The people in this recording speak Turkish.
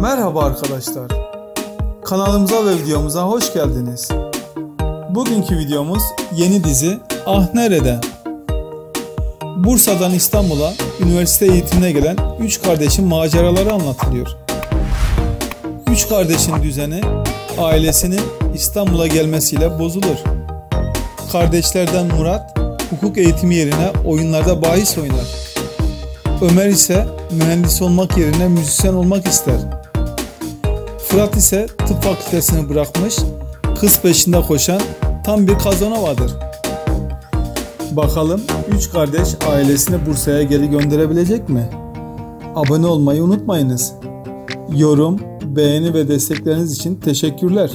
Merhaba arkadaşlar. Kanalımıza ve videomuza hoş geldiniz. Bugünkü videomuz yeni dizi Ah Nerede? Bursa'dan İstanbul'a üniversite eğitimine gelen 3 kardeşin maceraları anlatılıyor. 3 kardeşin düzeni ailesinin İstanbul'a gelmesiyle bozulur. Kardeşlerden Murat hukuk eğitimi yerine oyunlarda bahis oynar. Ömer ise mühendis olmak yerine müzisyen olmak ister. Fırat ise tıp fakültesini bırakmış, kız peşinde koşan tam bir kazanovadır. Bakalım 3 kardeş ailesini Bursa'ya geri gönderebilecek mi? Abone olmayı unutmayınız. Yorum, beğeni ve destekleriniz için teşekkürler.